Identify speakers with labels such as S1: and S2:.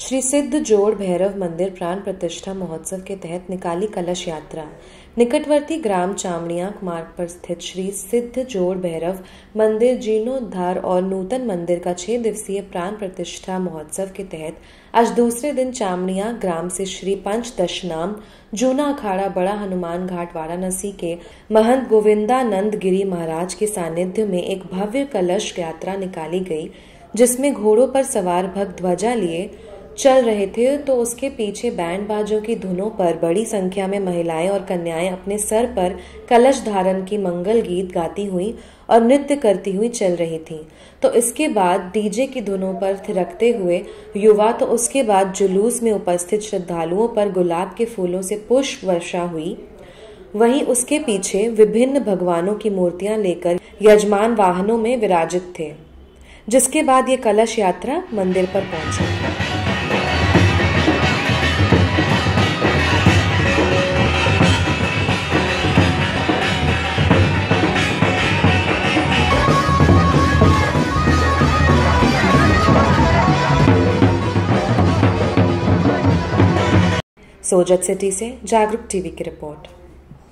S1: श्री सिद्ध जोड़ भैरव मंदिर प्राण प्रतिष्ठा महोत्सव के तहत निकाली कलश यात्रा। निकटवर्ती ग्राम चामड़िया मार्ग पर स्थित श्री सिद्ध जोड़ भैरव मंदिर जीर्णोद्धार और नूतन मंदिर का छह दिवसीय प्राण प्रतिष्ठा महोत्सव के तहत आज दूसरे दिन चामड़िया ग्राम से श्री पंच दशनाम जूना अखाड़ा, बड़ा हनुमान घाट, वाराणसी के महंत गोविंदानंद गिरी महाराज के सानिध्य में एक भव्य कलश यात्रा निकाली गई, जिसमें घोड़ों पर सवार भक्त ध्वजा लिए चल रहे थे तो उसके पीछे बैंड बाजों की धुनों पर बड़ी संख्या में महिलाएँ और कन्याएँ अपने सर पर कलश धारण की मंगल गीत गाती हुई और नृत्य करती हुई चल रही थीं। तो इसके बाद डीजे की धुनों पर थिरकते हुए युवा तो उसके बाद जुलूस में उपस्थित श्रद्धालुओं पर गुलाब के फूलों से पुष्प वर्षा हुई वहीं उसके पीछे विभिन्न भगवानों की मूर्तियाँ लेकर यजमान वाहनों में विराजित थे, जिसके बाद ये कलश यात्रा मंदिर पर पहुँची सोजत सिटी से जागरूक टीवी की रिपोर्ट।